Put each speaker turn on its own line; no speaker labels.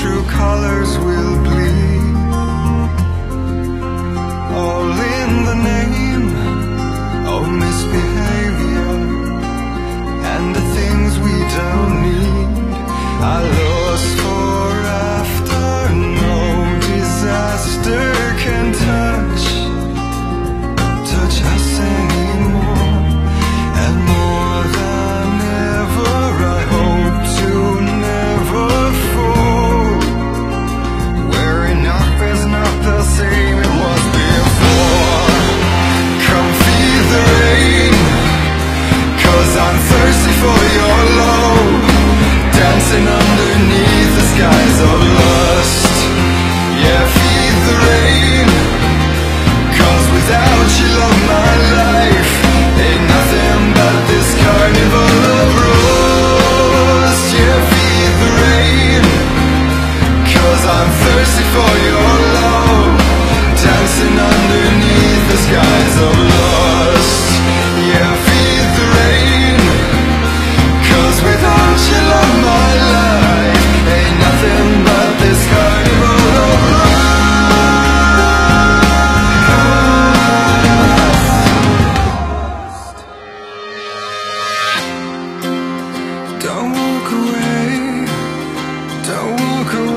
true colors will bleed. All in the name of misbehaving skies of lust. walk away.